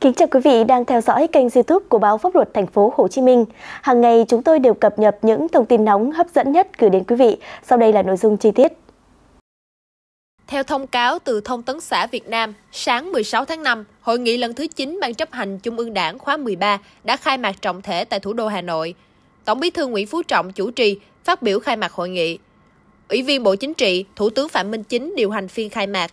Kính chào quý vị đang theo dõi kênh YouTube của báo Pháp luật thành phố Hồ Chí Minh. Hàng ngày chúng tôi đều cập nhật những thông tin nóng hấp dẫn nhất gửi đến quý vị. Sau đây là nội dung chi tiết. Theo thông cáo từ Thông tấn xã Việt Nam, sáng 16 tháng 5, hội nghị lần thứ 9 Ban chấp hành Trung ương Đảng khóa 13 đã khai mạc trọng thể tại thủ đô Hà Nội. Tổng Bí thư Nguyễn Phú Trọng chủ trì phát biểu khai mạc hội nghị. Ủy viên Bộ Chính trị, Thủ tướng Phạm Minh Chính điều hành phiên khai mạc.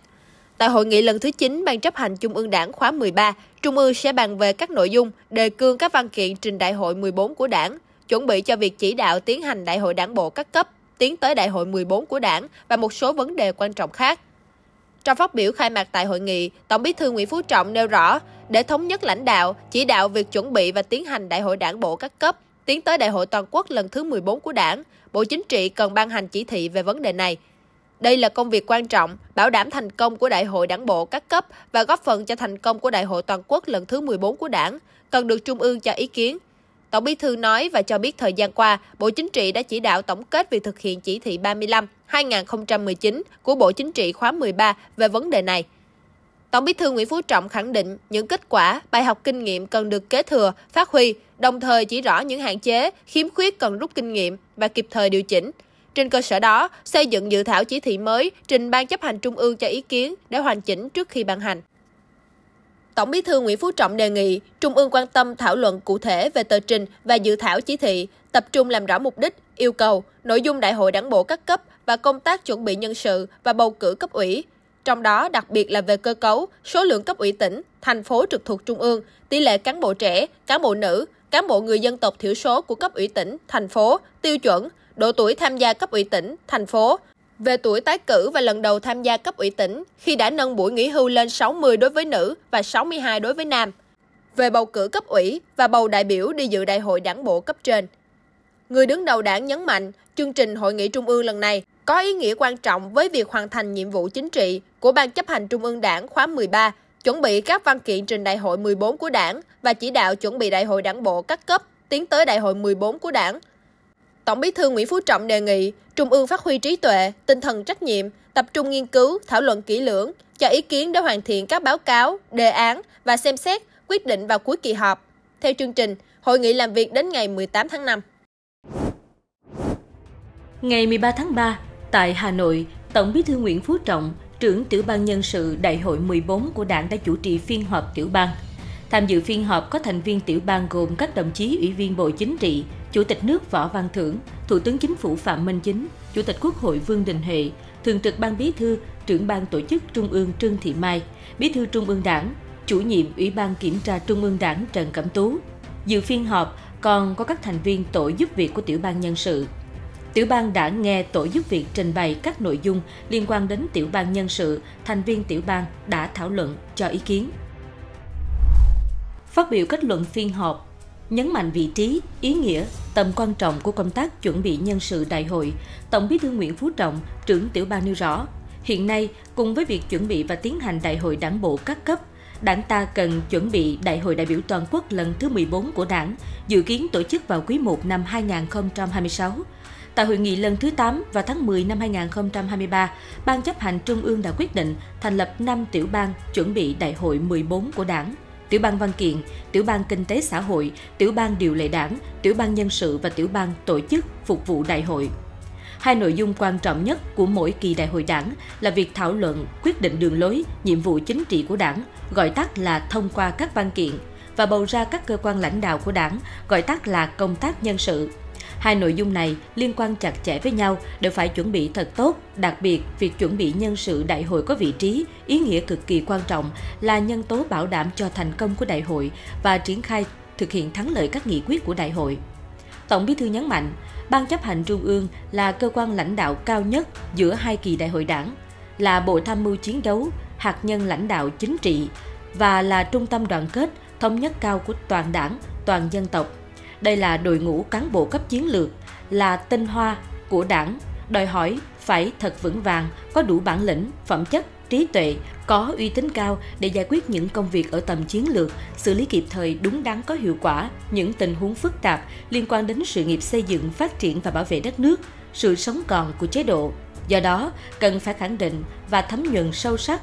Tại hội nghị lần thứ 9 Ban chấp hành Trung ương Đảng khóa 13, Trung ương sẽ bàn về các nội dung, đề cương các văn kiện trình Đại hội 14 của Đảng, chuẩn bị cho việc chỉ đạo tiến hành Đại hội Đảng bộ các cấp, tiến tới Đại hội 14 của Đảng và một số vấn đề quan trọng khác. Trong phát biểu khai mạc tại hội nghị, Tổng Bí thư Nguyễn Phú Trọng nêu rõ, để thống nhất lãnh đạo, chỉ đạo việc chuẩn bị và tiến hành Đại hội Đảng bộ các cấp, tiến tới Đại hội toàn quốc lần thứ 14 của Đảng, Bộ Chính trị cần ban hành chỉ thị về vấn đề này. Đây là công việc quan trọng, bảo đảm thành công của Đại hội Đảng bộ các cấp và góp phần cho thành công của Đại hội toàn quốc lần thứ 14 của Đảng, cần được Trung ương cho ý kiến. Tổng Bí thư nói và cho biết thời gian qua, Bộ Chính trị đã chỉ đạo tổng kết việc thực hiện chỉ thị 35 2019 của Bộ Chính trị khóa 13 về vấn đề này. Tổng Bí thư Nguyễn Phú Trọng khẳng định những kết quả, bài học kinh nghiệm cần được kế thừa, phát huy, đồng thời chỉ rõ những hạn chế, khiếm khuyết cần rút kinh nghiệm và kịp thời điều chỉnh. Trên cơ sở đó, xây dựng dự thảo chỉ thị mới trình Ban chấp hành Trung ương cho ý kiến để hoàn chỉnh trước khi ban hành. Tổng Bí thư Nguyễn Phú Trọng đề nghị Trung ương quan tâm thảo luận cụ thể về tờ trình và dự thảo chỉ thị, tập trung làm rõ mục đích, yêu cầu, nội dung đại hội đảng bộ các cấp và công tác chuẩn bị nhân sự và bầu cử cấp ủy. Trong đó đặc biệt là về cơ cấu, số lượng cấp ủy tỉnh, thành phố trực thuộc Trung ương, tỷ lệ cán bộ trẻ, cán bộ nữ, cán bộ người dân tộc thiểu số của cấp ủy tỉnh, thành phố, tiêu chuẩn, độ tuổi tham gia cấp ủy tỉnh, thành phố, về tuổi tái cử và lần đầu tham gia cấp ủy tỉnh khi đã nâng buổi nghỉ hưu lên 60 đối với nữ và 62 đối với nam. Về bầu cử cấp ủy và bầu đại biểu đi dự đại hội đảng bộ cấp trên. Người đứng đầu đảng nhấn mạnh, chương trình hội nghị trung ương lần này có ý nghĩa quan trọng với việc hoàn thành nhiệm vụ chính trị của Ban chấp hành Trung ương Đảng khóa 13, chuẩn bị các văn kiện trình đại hội 14 của Đảng và chỉ đạo chuẩn bị đại hội đảng bộ các cấp tiến tới đại hội 14 của Đảng Tổng Bí thư Nguyễn Phú Trọng đề nghị Trung ương phát huy trí tuệ, tinh thần trách nhiệm, tập trung nghiên cứu, thảo luận kỹ lưỡng, cho ý kiến để hoàn thiện các báo cáo, đề án và xem xét, quyết định vào cuối kỳ họp. Theo chương trình, hội nghị làm việc đến ngày 18 tháng 5. Ngày 13 tháng 3, tại Hà Nội, Tổng Bí thư Nguyễn Phú Trọng, trưởng tiểu ban nhân sự Đại hội 14 của Đảng đã chủ trì phiên họp tiểu ban. Tham dự phiên họp có thành viên tiểu ban gồm các đồng chí Ủy viên Bộ Chính trị, Chủ tịch nước Võ Văn Thưởng, Thủ tướng Chính phủ Phạm Minh Chính, Chủ tịch Quốc hội Vương Đình Huệ, Thường trực Ban Bí thư, trưởng ban tổ chức Trung ương Trương Thị Mai, Bí thư Trung ương Đảng, chủ nhiệm Ủy ban Kiểm tra Trung ương Đảng Trần Cẩm Tú. Dự phiên họp còn có các thành viên tổ giúp việc của tiểu ban nhân sự. Tiểu ban đã nghe tổ giúp việc trình bày các nội dung liên quan đến tiểu ban nhân sự, thành viên tiểu ban đã thảo luận cho ý kiến. Phát biểu kết luận phiên họp, nhấn mạnh vị trí, ý nghĩa, tầm quan trọng của công tác chuẩn bị nhân sự đại hội, Tổng Bí thư Nguyễn Phú Trọng, trưởng tiểu ban nêu rõ, hiện nay cùng với việc chuẩn bị và tiến hành đại hội đảng bộ các cấp, Đảng ta cần chuẩn bị Đại hội đại biểu toàn quốc lần thứ 14 của Đảng, dự kiến tổ chức vào quý 1 năm 2026. Tại hội nghị lần thứ 8 vào tháng 10 năm 2023, Ban chấp hành Trung ương đã quyết định thành lập 5 tiểu ban chuẩn bị Đại hội 14 của Đảng tiểu ban văn kiện, tiểu ban kinh tế xã hội, tiểu ban điều lệ đảng, tiểu ban nhân sự và tiểu ban tổ chức phục vụ đại hội. Hai nội dung quan trọng nhất của mỗi kỳ đại hội đảng là việc thảo luận, quyết định đường lối, nhiệm vụ chính trị của đảng, gọi tắt là thông qua các văn kiện, và bầu ra các cơ quan lãnh đạo của đảng, gọi tắt là công tác nhân sự. Hai nội dung này liên quan chặt chẽ với nhau đều phải chuẩn bị thật tốt, đặc biệt việc chuẩn bị nhân sự đại hội có vị trí, ý nghĩa cực kỳ quan trọng là nhân tố bảo đảm cho thành công của đại hội và triển khai thực hiện thắng lợi các nghị quyết của đại hội. Tổng Bí thư nhấn mạnh, Ban chấp hành Trung ương là cơ quan lãnh đạo cao nhất giữa hai kỳ đại hội đảng, là bộ tham mưu chiến đấu, hạt nhân lãnh đạo chính trị và là trung tâm đoàn kết, thống nhất cao của toàn đảng, toàn dân tộc đây là đội ngũ cán bộ cấp chiến lược, là tinh hoa của đảng, đòi hỏi phải thật vững vàng, có đủ bản lĩnh, phẩm chất, trí tuệ, có uy tín cao để giải quyết những công việc ở tầm chiến lược, xử lý kịp thời đúng đắn có hiệu quả những tình huống phức tạp liên quan đến sự nghiệp xây dựng, phát triển và bảo vệ đất nước, sự sống còn của chế độ. Do đó, cần phải khẳng định và thấm nhuần sâu sắc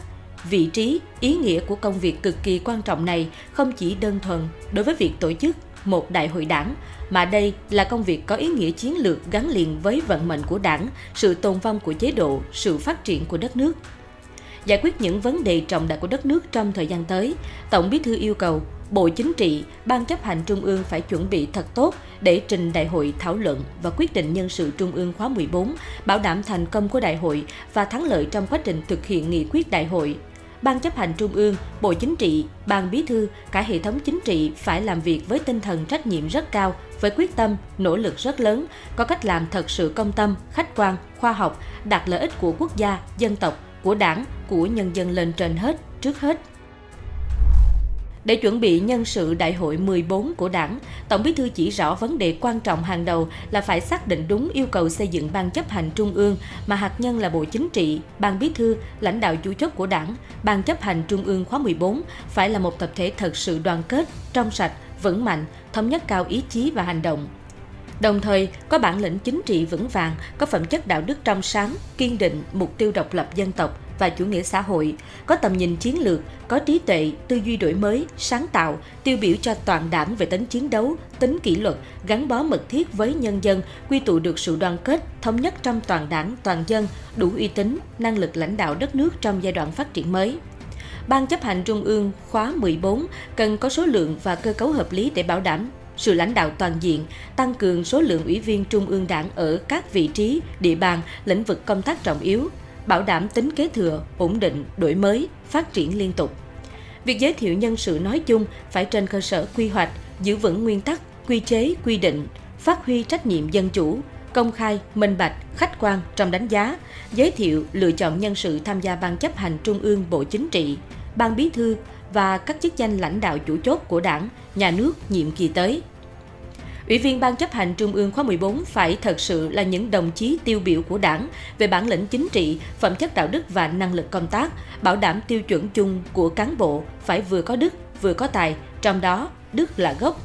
vị trí, ý nghĩa của công việc cực kỳ quan trọng này không chỉ đơn thuần đối với việc tổ chức một đại hội đảng, mà đây là công việc có ý nghĩa chiến lược gắn liền với vận mệnh của đảng, sự tồn vong của chế độ, sự phát triển của đất nước. Giải quyết những vấn đề trọng đại của đất nước trong thời gian tới, Tổng Bí thư yêu cầu Bộ Chính trị, Ban chấp hành Trung ương phải chuẩn bị thật tốt để trình đại hội thảo luận và quyết định nhân sự Trung ương khóa 14, bảo đảm thành công của đại hội và thắng lợi trong quá trình thực hiện nghị quyết đại hội. Ban chấp hành Trung ương, Bộ Chính trị, Ban Bí thư, cả hệ thống chính trị phải làm việc với tinh thần trách nhiệm rất cao, với quyết tâm, nỗ lực rất lớn, có cách làm thật sự công tâm, khách quan, khoa học, đặt lợi ích của quốc gia, dân tộc, của đảng, của nhân dân lên trên hết, trước hết. Để chuẩn bị nhân sự đại hội 14 của đảng, Tổng bí thư chỉ rõ vấn đề quan trọng hàng đầu là phải xác định đúng yêu cầu xây dựng ban chấp hành trung ương mà hạt nhân là Bộ Chính trị, ban bí thư, lãnh đạo chủ chốt của đảng, ban chấp hành trung ương khóa 14 phải là một tập thể thật sự đoàn kết, trong sạch, vững mạnh, thống nhất cao ý chí và hành động. Đồng thời, có bản lĩnh chính trị vững vàng, có phẩm chất đạo đức trong sáng, kiên định, mục tiêu độc lập dân tộc, và chủ nghĩa xã hội, có tầm nhìn chiến lược, có trí tuệ, tư duy đổi mới, sáng tạo, tiêu biểu cho toàn đảng về tính chiến đấu, tính kỷ luật, gắn bó mật thiết với nhân dân, quy tụ được sự đoàn kết, thống nhất trong toàn đảng, toàn dân, đủ uy tín, năng lực lãnh đạo đất nước trong giai đoạn phát triển mới. Ban chấp hành Trung ương khóa 14 cần có số lượng và cơ cấu hợp lý để bảo đảm sự lãnh đạo toàn diện, tăng cường số lượng ủy viên Trung ương Đảng ở các vị trí, địa bàn, lĩnh vực công tác trọng yếu, bảo đảm tính kế thừa, ổn định, đổi mới, phát triển liên tục. Việc giới thiệu nhân sự nói chung phải trên cơ sở quy hoạch, giữ vững nguyên tắc, quy chế, quy định, phát huy trách nhiệm dân chủ, công khai, minh bạch, khách quan trong đánh giá, giới thiệu, lựa chọn nhân sự tham gia ban chấp hành Trung ương Bộ Chính trị, ban bí thư và các chức danh lãnh đạo chủ chốt của đảng, nhà nước nhiệm kỳ tới. Ủy viên Ban chấp hành Trung ương khóa 14 phải thật sự là những đồng chí tiêu biểu của đảng về bản lĩnh chính trị, phẩm chất đạo đức và năng lực công tác, bảo đảm tiêu chuẩn chung của cán bộ phải vừa có đức, vừa có tài, trong đó đức là gốc.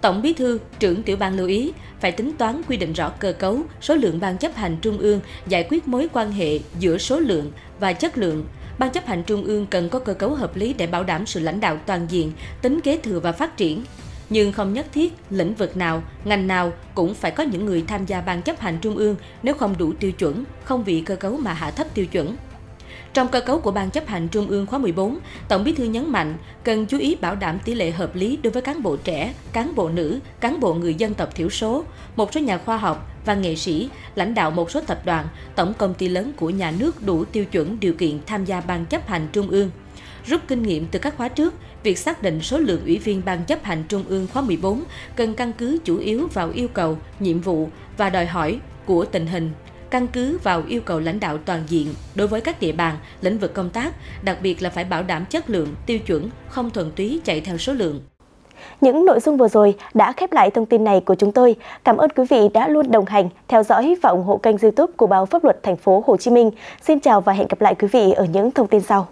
Tổng Bí thư, trưởng tiểu ban lưu ý phải tính toán quy định rõ cơ cấu, số lượng ban chấp hành trung ương, giải quyết mối quan hệ giữa số lượng và chất lượng. Ban chấp hành trung ương cần có cơ cấu hợp lý để bảo đảm sự lãnh đạo toàn diện, tính kế thừa và phát triển nhưng không nhất thiết lĩnh vực nào, ngành nào cũng phải có những người tham gia ban chấp hành trung ương nếu không đủ tiêu chuẩn, không vì cơ cấu mà hạ thấp tiêu chuẩn. Trong cơ cấu của Ban chấp hành Trung ương khóa 14, Tổng Bí thư nhấn mạnh cần chú ý bảo đảm tỷ lệ hợp lý đối với cán bộ trẻ, cán bộ nữ, cán bộ người dân tộc thiểu số, một số nhà khoa học và nghệ sĩ, lãnh đạo một số tập đoàn, tổng công ty lớn của nhà nước đủ tiêu chuẩn điều kiện tham gia Ban chấp hành Trung ương. Rút kinh nghiệm từ các khóa trước, việc xác định số lượng ủy viên Ban chấp hành Trung ương khóa 14 cần căn cứ chủ yếu vào yêu cầu, nhiệm vụ và đòi hỏi của tình hình, căn cứ vào yêu cầu lãnh đạo toàn diện đối với các địa bàn, lĩnh vực công tác, đặc biệt là phải bảo đảm chất lượng, tiêu chuẩn, không thuần túy chạy theo số lượng. Những nội dung vừa rồi đã khép lại thông tin này của chúng tôi. Cảm ơn quý vị đã luôn đồng hành, theo dõi và ủng hộ kênh YouTube của báo Pháp luật thành phố Hồ Chí Minh. Xin chào và hẹn gặp lại quý vị ở những thông tin sau.